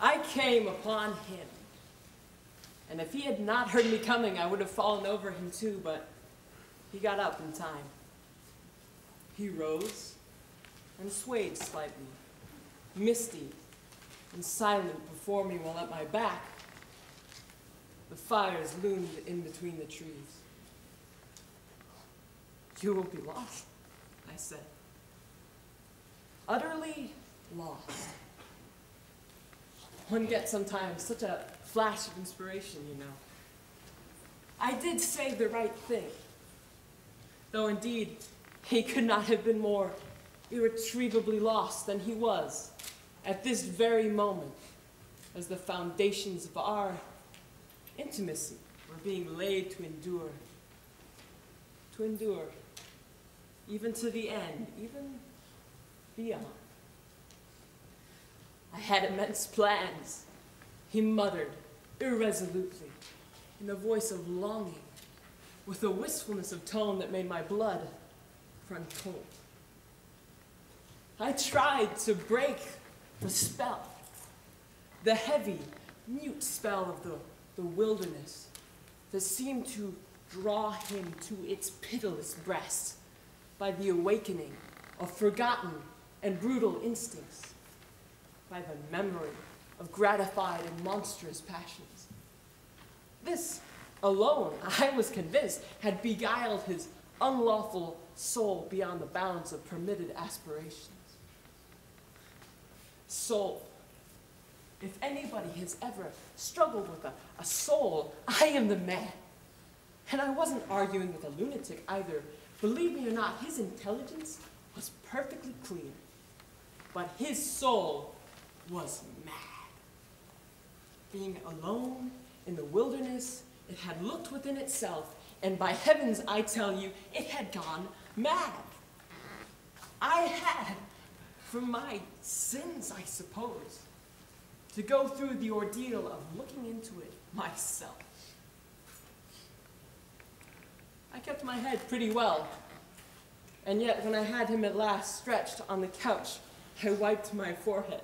I came upon him. And if he had not heard me coming, I would have fallen over him too, but he got up in time. He rose and swayed slightly, misty and silent before me, while at my back, the fires loomed in between the trees. You will be lost, I said. Utterly lost. One gets sometimes such a flash of inspiration, you know. I did say the right thing, though indeed he could not have been more irretrievably lost than he was at this very moment as the foundations of our intimacy were being laid to endure. To endure, even to the end, even beyond. I had immense plans, he muttered irresolutely, in a voice of longing, with a wistfulness of tone that made my blood run cold. I tried to break the spell, the heavy, mute spell of the, the wilderness that seemed to draw him to its pitiless breast by the awakening of forgotten and brutal instincts, by the memory of gratified and monstrous passions. This alone, I was convinced, had beguiled his unlawful soul beyond the bounds of permitted aspirations. Soul. If anybody has ever struggled with a, a soul, I am the man. And I wasn't arguing with a lunatic either. Believe me or not, his intelligence was perfectly clear. But his soul was mad. Being alone in the wilderness, it had looked within itself, and by heavens, I tell you, it had gone mad. I had, for my sins, I suppose, to go through the ordeal of looking into it myself. I kept my head pretty well, and yet when I had him at last stretched on the couch, I wiped my forehead,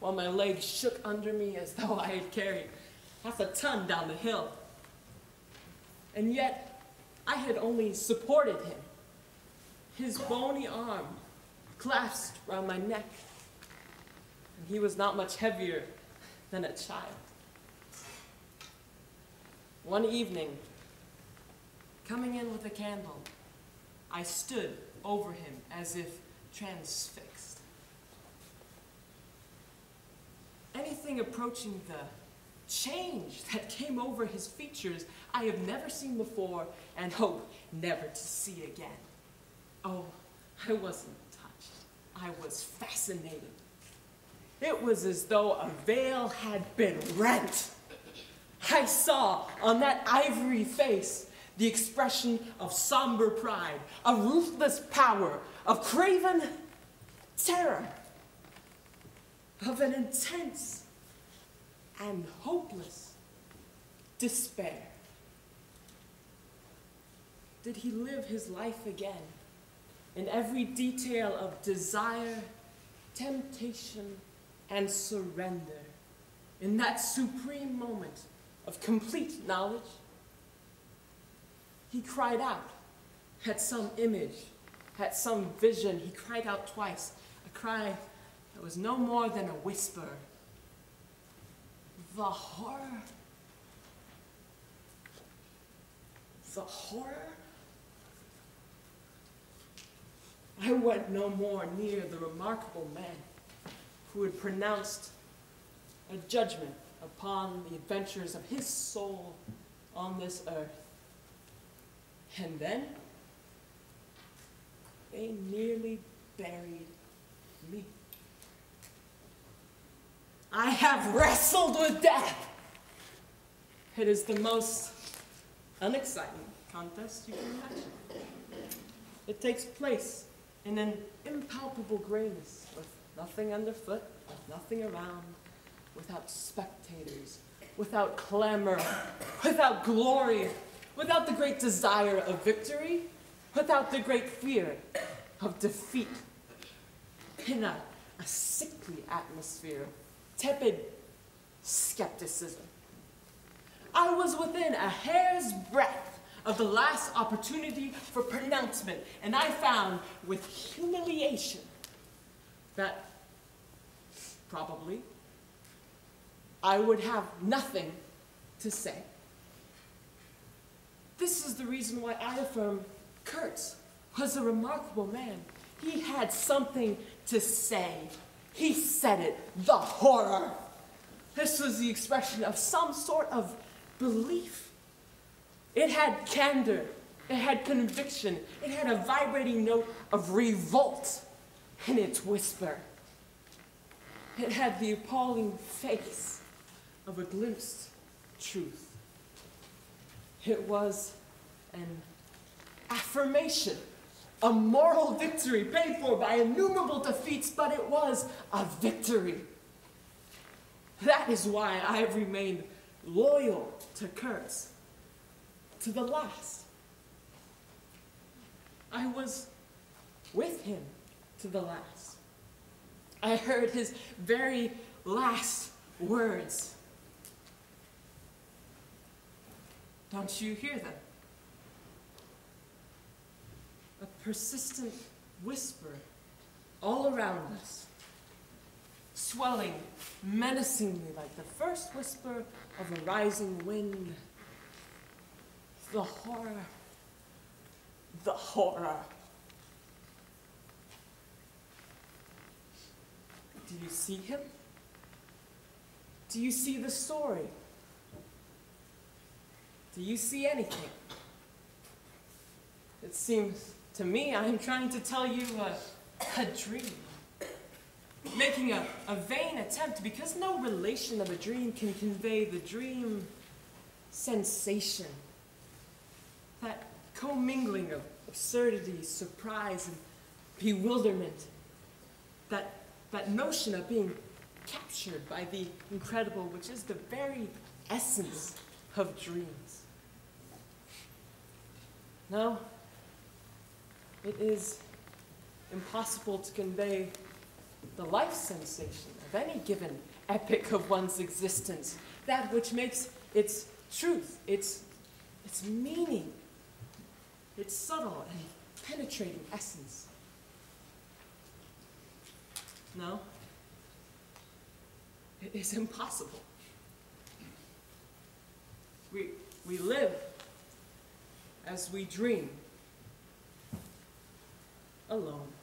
while my legs shook under me as though I had carried half a ton down the hill. And yet, I had only supported him, his bony arm clasped round my neck, and he was not much heavier than a child. One evening, coming in with a candle, I stood over him as if transfixed. Anything approaching the change that came over his features I have never seen before and hope never to see again. Oh, I wasn't touched. I was fascinated. It was as though a veil had been rent. I saw on that ivory face the expression of somber pride, a ruthless power, of craven terror, of an intense and hopeless despair. Did he live his life again in every detail of desire, temptation, and surrender in that supreme moment of complete knowledge? He cried out at some image, at some vision. He cried out twice, a cry that was no more than a whisper. The horror. The horror. I went no more near the remarkable man who had pronounced a judgment upon the adventures of his soul on this earth. And then they nearly buried me. I have wrestled with death. It is the most unexciting contest you can imagine. It takes place in an impalpable grayness with nothing underfoot, with nothing around, without spectators, without clamor, without glory, without the great desire of victory, without the great fear of defeat, in a, a sickly atmosphere tepid skepticism. I was within a hair's breadth of the last opportunity for pronouncement, and I found with humiliation that probably I would have nothing to say. This is the reason why I affirm Kurtz was a remarkable man. He had something to say. He said it, the horror. This was the expression of some sort of belief. It had candor, it had conviction, it had a vibrating note of revolt in its whisper. It had the appalling face of a glimpsed truth. It was an affirmation, a moral victory paid for by innumerable defeats, but it was a victory. That is why I have remained loyal to Kurtz to the last. I was with him to the last. I heard his very last words. Don't you hear them? A persistent whisper all around us, swelling menacingly like the first whisper of a rising wind. The horror, the horror. Do you see him? Do you see the story? Do you see anything? It seems to me I'm trying to tell you a, a dream. Making a, a vain attempt because no relation of a dream can convey the dream sensation. That commingling of absurdity, surprise, and bewilderment. That, that notion of being captured by the incredible, which is the very essence of dreams. No, it is impossible to convey the life sensation of any given epic of one's existence, that which makes its truth, its, its meaning, its subtle and penetrating essence. No, it is impossible. We, we live as we dream, alone.